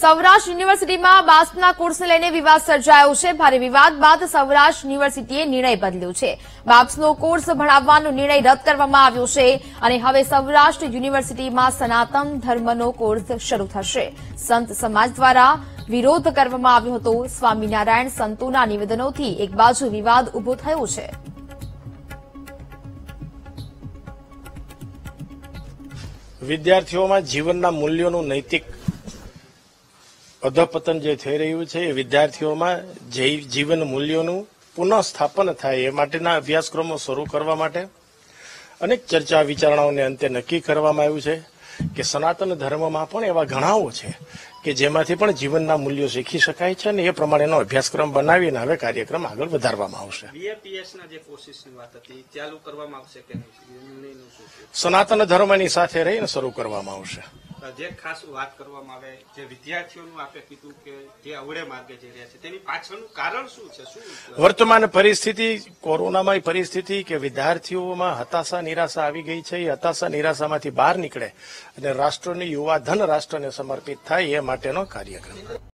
સૌરાષ્ટ્ર યુનિવર્સિટીમાં બાસ્ટના કોર્સને લઈને વિવાદ સર્જાયો છે. ભારે વિવાદ બાદ સૌરાષ્ટ્ર યુનિવર્સિટીએ નિર્ણય બદલ્યો છે. બાપ્સનો કોર્સ ભણાવવાનો નિર્ણય રદ કરવામાં આવ્યો છે અને હવે સૌરાષ્ટ્ર યુનિવર્સિટીમાં સનાતન ધર્મનો કોર્સ શરૂ થશે. સંત સમાજ દ્વારા વિરોધ કરવામાં આવ્યો હતો. સ્વામિનારાયણ સંતોના નિવેદનોથી એક બાજુ વિવાદ ઊભો થયો છે. વિદ્યાર્થીઓમાં જીવનના મૂલ્યોનું નૈતિક અધપતન જે થઈ રહ્યું છે એ વિદ્યાર્થીઓમાં જીવન મૂલ્યોનું પુનઃસ્થાપન થાય એ માટેના અભ્યાસક્રમો શરૂ કરવા માટે અનેક ચર્ચા વિચારણાઓને અંતે નક્કી કરવામાં આવ્યું છે કે સનાતન ધર્મમાં પણ એવા ઘણાઓ છે કે જેમાંથી પણ જીવનના મૂલ્યો શીખી શકાય છે અને એ પ્રમાણેનો અભ્યાસક્રમ બનાવીને હવે કાર્યક્રમ આગળ વધારવામાં આવશે. સનાતન ધર્મની સાથે રહીને શરૂ કરવામાં આવશે. જે ખાસ વાત કરવામાં આવે, જે વિદ્યાર્થીઓનું આપે કીધું કે જે અવળે માર્ગે જઈ રહ્યા છે, તેની પાછળનું કારણ શું છે? શું વર્તમાન પરિસ્થિતિ, કોરોનામાં પરિસ્થિતિ કે વિદ્યાર્થીઓમાં હતાશા, નિરાશા આવી ગઈ છે, એ હતાશા, નિરાશામાંથી બહાર નીકળે અને રાષ્ટ્રની યુવા, ધન રાષ્ટ્રને સમર્પિત થાય એ માટેનો કાર્યક્રમ.